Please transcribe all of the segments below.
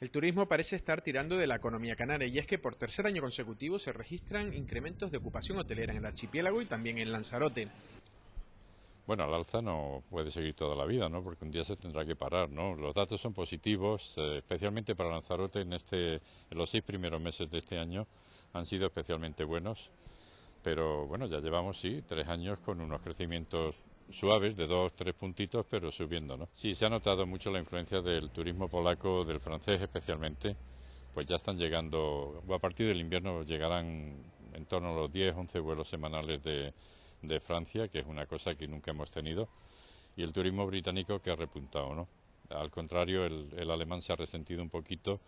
El turismo parece estar tirando de la economía canaria y es que por tercer año consecutivo se registran incrementos de ocupación hotelera en el archipiélago y también en Lanzarote. Bueno, al alza no puede seguir toda la vida, ¿no? Porque un día se tendrá que parar, ¿no? Los datos son positivos, eh, especialmente para Lanzarote en este, en los seis primeros meses de este año han sido especialmente buenos. Pero bueno, ya llevamos sí tres años con unos crecimientos suaves de dos, tres puntitos, pero subiendo, ¿no? Sí, se ha notado mucho la influencia del turismo polaco, del francés especialmente, pues ya están llegando, a partir del invierno llegarán en torno a los 10, 11 vuelos semanales de, de Francia, que es una cosa que nunca hemos tenido, y el turismo británico que ha repuntado, ¿no? Al contrario, el, el alemán se ha resentido un poquito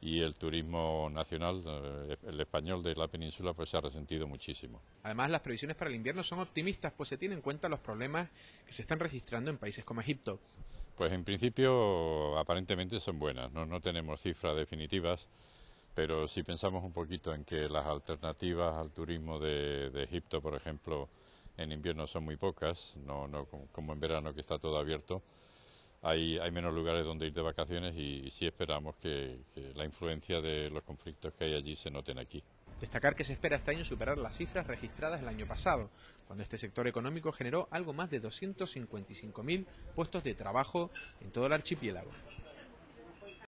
y el turismo nacional, eh, el español de la península, pues se ha resentido muchísimo. Además, las previsiones para el invierno son optimistas, pues se tienen en cuenta los problemas que se están registrando en países como Egipto. Pues en principio, aparentemente son buenas, no, no tenemos cifras definitivas, pero si pensamos un poquito en que las alternativas al turismo de, de Egipto, por ejemplo, en invierno son muy pocas, no, no como en verano que está todo abierto, hay, menos lugares donde ir de vacaciones y, sí esperamos que, que la influencia de los conflictos que hay allí se noten aquí. Destacar que se espera este año superar las cifras registradas el año pasado, cuando este sector económico generó algo más de 255.000 puestos de trabajo en todo el archipiélago.